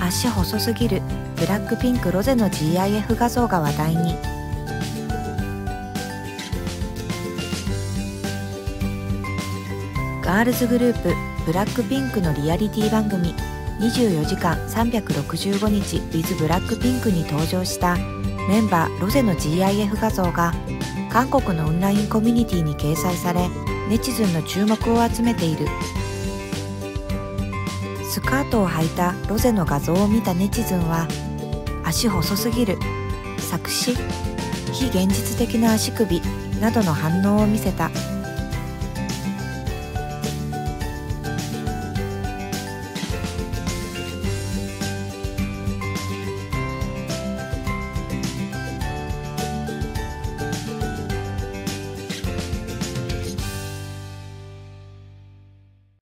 足細すぎる。ブラックピンクロゼの GIF 画像が話題に。ガールズグループブラックピンクのリアリティ番組。24時間365日 with ブラックピンクに登場した。メンバーロゼの GIF 画像が韓国のオンラインコミュニティに掲載されネチズンの注目を集めている。スカートを履いたロゼの画像を見たネチズンは足細すぎる作詞非現実的な足首などの反応を見せた。